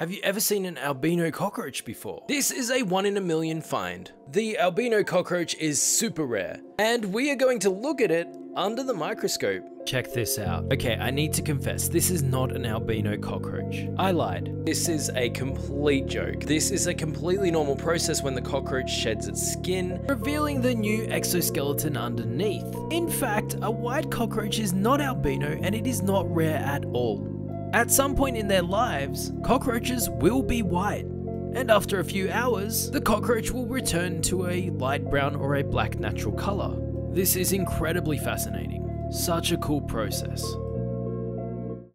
Have you ever seen an albino cockroach before? This is a one in a million find. The albino cockroach is super rare, and we are going to look at it under the microscope. Check this out. Okay, I need to confess, this is not an albino cockroach. I lied. This is a complete joke. This is a completely normal process when the cockroach sheds its skin, revealing the new exoskeleton underneath. In fact, a white cockroach is not albino and it is not rare at all. At some point in their lives, cockroaches will be white, and after a few hours, the cockroach will return to a light brown or a black natural colour. This is incredibly fascinating. Such a cool process.